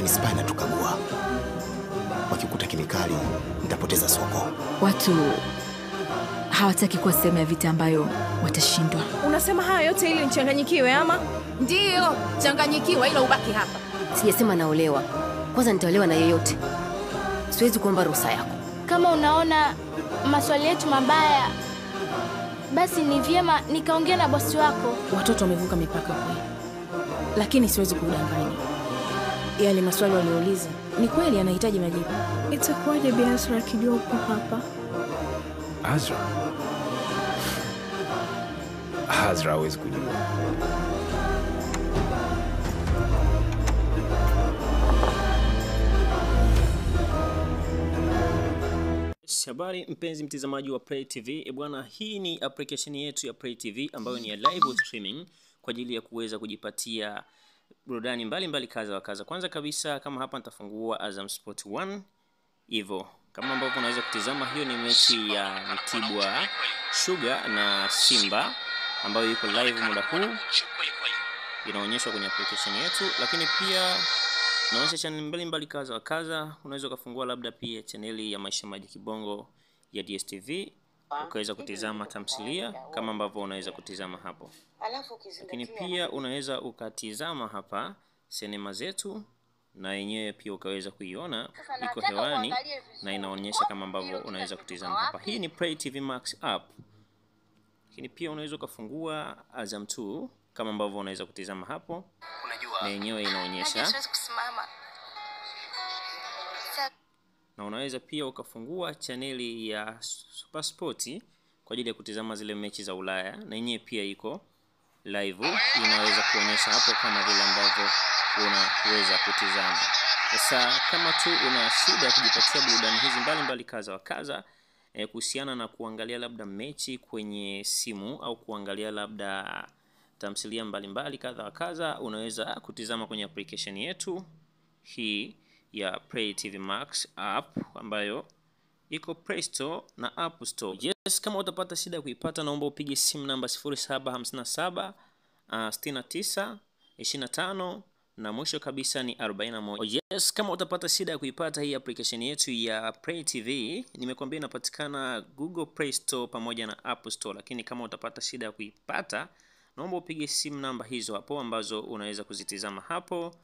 manispaa inatukagua. Wakikuta kemikali, nitapoteza soko. Watu hawataki kuwa sehemu ya vita ambayo watashindwa. Unasema haya yote ili nichanganyikiwe ama? Ndiyo, changanyikiwa ila ubaki hapa. Sijasema naolewa. Kwanza nitaolewa na yeyote. Siwezi kuomba ruhusa yako. Kama unaona maswali yetu mabaya, basi ni vyema nikaongea na bosi wako. Watoto wamevuka mipaka kweli, lakini siwezi kudanganya. Yale maswali waliouliza ni kweli, anahitaji majibu. Itakuwaje Bi Azra akijua upo hapa? Azra? Azra hawezi kujua. Habari mpenzi mtazamaji wa Play TV. E bwana, hii ni application yetu ya Play TV ambayo ni ya live streaming kwa ajili ya kuweza kujipatia burudani mbalimbali kaza wa kaza. Kwanza kabisa kama hapa nitafungua Azam Sport 1 hivyo kama ambavyo unaweza kutizama, hiyo ni mechi ya Mtibwa Sugar na Simba ambayo iko live muda huu, inaonyeshwa kwenye application yetu, lakini pia naonyesha chaneli mbalimbali kaza wa kaza. Unaweza ukafungua labda pia chaneli ya Maisha Maji Kibongo ya DSTV ukaweza kutizama tamthilia kama ambavyo unaweza kutizama hapo, lakini pia unaweza ukatizama hapa sinema zetu na yenyewe pia ukaweza kuiona iko hewani na inaonyesha kama ambavyo unaweza kutizama hapa. Hii ni Play TV Max app, lakini pia unaweza ukafungua Azam 2 kama ambavyo unaweza kutizama hapo. Na yenyewe inaonyesha na unaweza pia ukafungua chaneli ya Super Sport kwa ajili ya kutizama zile mechi za Ulaya na yenyewe pia iko live, inaweza kuonyesha hapo kama vile ambavyo unaweza kutizama. Sasa kama tu una shida ya kujipatia burudani hizi mbalimbali kaza wa kaza eh, kuhusiana na kuangalia labda mechi kwenye simu au kuangalia labda tamthilia mbalimbali kadha wa kadha, unaweza kutizama kwenye application yetu hii ya Play TV Max app ambayo iko Play Store na App Store. Yes, kama utapata shida ya kuipata, naomba upige simu namba 0757 uh, 69 25 na mwisho kabisa ni 41. Oh Yes, kama utapata shida ya kuipata hii application yetu ya Play TV, nimekwambia inapatikana Google Play Store pamoja na App Store, lakini kama utapata shida ya kuipata, naomba upige simu namba hizo hapo ambazo unaweza kuzitizama hapo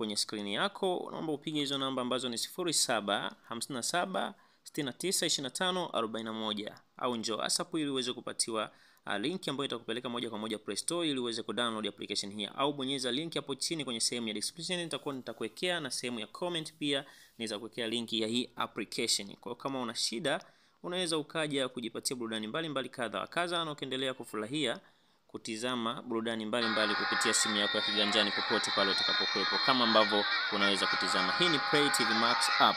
kwenye skrini yako. Naomba upige hizo namba ambazo ni 0757 69 25 41 au njoo WhatsApp ili uweze kupatiwa uh, link ambayo itakupeleka moja kwa moja Play Store ili uweze kudownload application hii, au bonyeza link hapo chini kwenye sehemu ya description, nitakuwa nitakuwekea na sehemu ya comment pia nitakuwekea link ya hii application. Kwa hiyo kama una shida, unaweza ukaja kujipatia burudani mbalimbali kadha wa kadha, na ukiendelea kufurahia kutizama burudani mbalimbali kupitia simu yako ya kiganjani popote pale utakapokuwepo, kama ambavyo unaweza kutizama. Hii ni Play TV Max app.